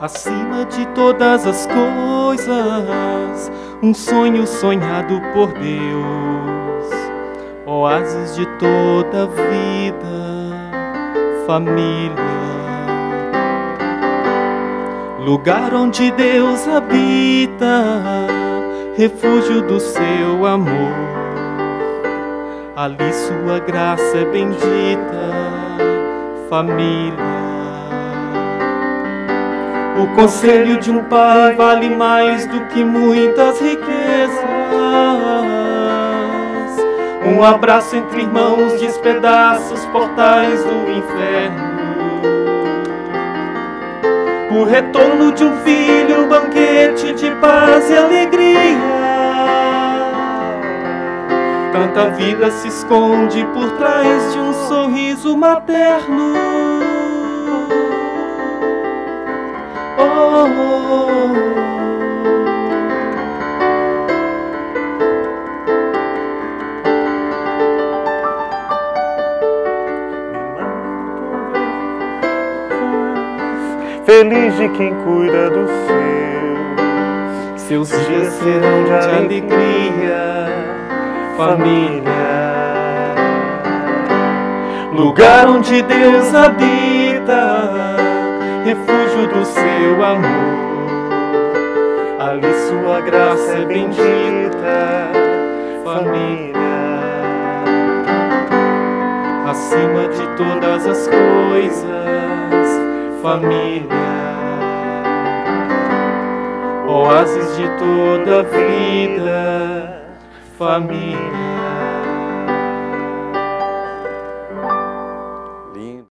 acima de todas as coisas, um sonho sonhado por Deus, oásis de toda vida, família. Lugar onde Deus habita, refúgio do seu amor. Ali sua graça é bendita, família. O conselho de um pai vale mais do que muitas riquezas. Um abraço entre irmãos despedaça os portais do inferno. O retorno de um filho, um banquete de paz e alegria. Tanta vida se esconde por trás de um sorriso materno. Feliz de quem cuida dos seus. Seus dias serão de alegria, família. Lugar onde Deus habita, refúgio do seu amor. Ali sua graça é bendita, família. Acima de todas as coisas, família. Oásis de toda vida, família.